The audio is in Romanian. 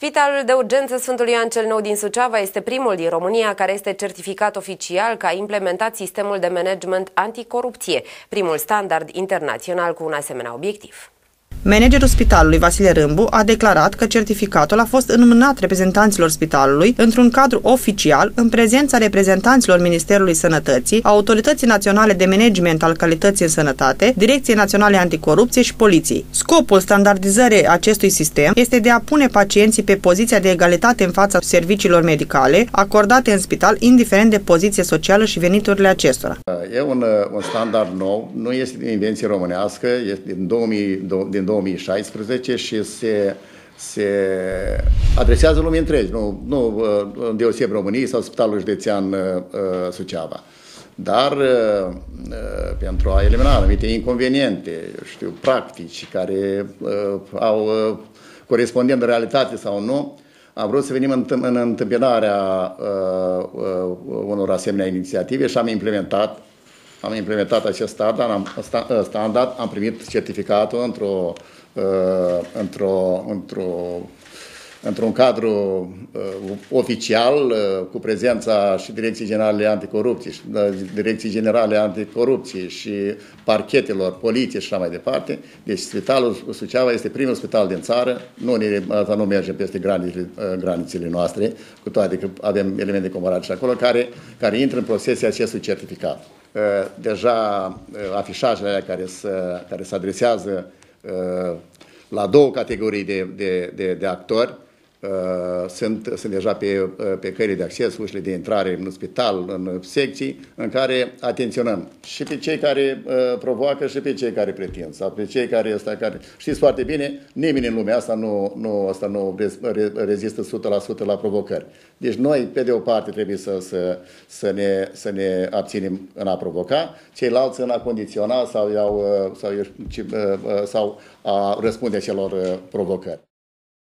Spitalul de urgență Sfântul Ioan cel Nou din Suceava este primul din România care este certificat oficial ca implementat sistemul de management anticorupție, primul standard internațional cu un asemenea obiectiv. Managerul spitalului Vasile Râmbu a declarat că certificatul a fost înmânat reprezentanților spitalului într-un cadru oficial în prezența reprezentanților Ministerului Sănătății, Autorității Naționale de Management al Calității în Sănătate, Direcției Naționale Anticorupție și Poliției. Scopul standardizării acestui sistem este de a pune pacienții pe poziția de egalitate în fața serviciilor medicale acordate în spital, indiferent de poziție socială și veniturile acestora. E un, un standard nou, nu este invenție românească, este din, 2000, din 2016 și se, se adresează lumii întregi, nu, nu în deoseb României sau Spitalul Județean uh, Suceava. Dar uh, uh, pentru a elimina anumite inconveniente, știu, practici care au corespondent în realitate sau nu, am vrut să venim în, în întâmpinarea uh, uh, unor asemenea inițiative și am implementat am implementat acest standard, am, standard, am primit certificatul într-o, uh, într-o, într-o într-un cadru uh, oficial, uh, cu prezența și Direcției Generale Anticorupție, și uh, Direcției Generale Anticorupție și parchetelor, poliție și așa mai departe. Deci Spitalul Suceava este primul spital din țară, nu, ne, asta nu merge peste granițele, uh, granițele noastre, cu toate că avem elemente comparate și acolo, care, care intră în procesia acestui certificat. Uh, deja uh, afișajele care se, care se adresează uh, la două categorii de, de, de, de actori, Uh, sunt, sunt deja pe, uh, pe căile de acces, ușile de intrare în spital, în secții, în care atenționăm și pe cei care uh, provoacă și pe cei care pretind, sau pe cei care, asta, care știți foarte bine, nimeni în lumea asta nu, nu, asta nu rez, re, rezistă 100% la provocări. Deci noi, pe de o parte, trebuie să, să, să, ne, să ne abținem în a provoca, ceilalți în a condiționa sau, iau, sau, sau a răspunde celor provocări.